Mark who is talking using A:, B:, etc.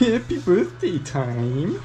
A: Happy birthday time.